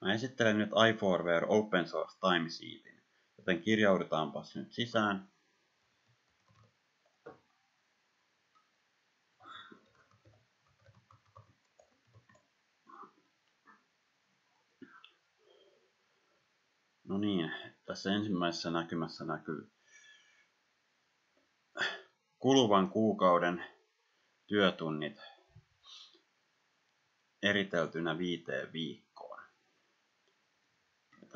Mä esittelen nyt i4ware Open Source Timesheetin, joten kirjaudutaanpas nyt sisään. No niin, tässä ensimmäisessä näkymässä näkyy kuluvan kuukauden työtunnit eriteltynä viiteen viikkoon.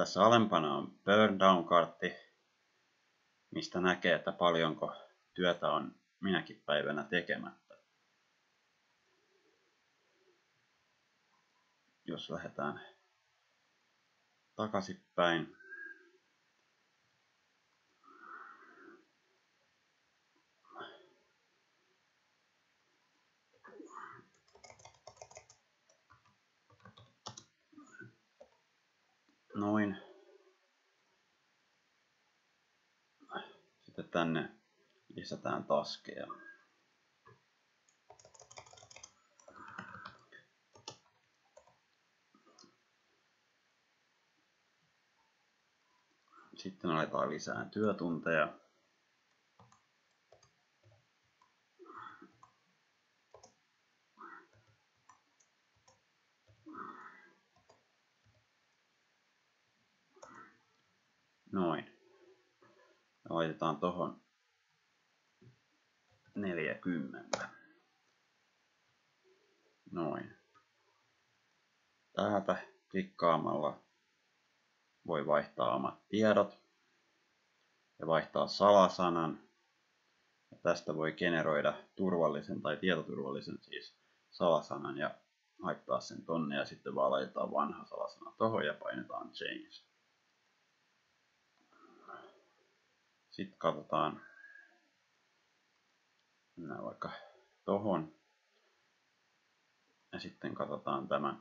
Tässä alempana on burn down-kartti, mistä näkee, että paljonko työtä on minäkin päivänä tekemättä. Jos lähdetään takaisinpäin, Noin. Sitten tänne lisätään taskeja. Sitten aletaan lisää työtunteja. Noin. Ja laitetaan tohon 40. Noin. Täältä klikkaamalla voi vaihtaa omat tiedot ja vaihtaa salasanan. Ja tästä voi generoida turvallisen tai tietoturvallisen siis salasanan ja laittaa sen tonne ja sitten vaan laitetaan vanha salasana tohon ja painetaan change. Sitten katsotaan, mennään vaikka tohon. Ja sitten katsotaan tämä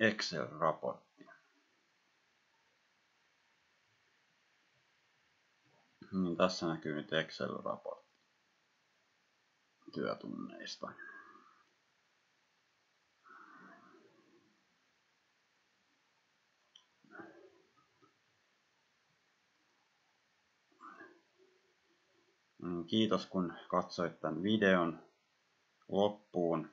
Excel-raportti. Niin tässä näkyy nyt Excel-raportti työtunneista. Kiitos kun katsoit tämän videon loppuun.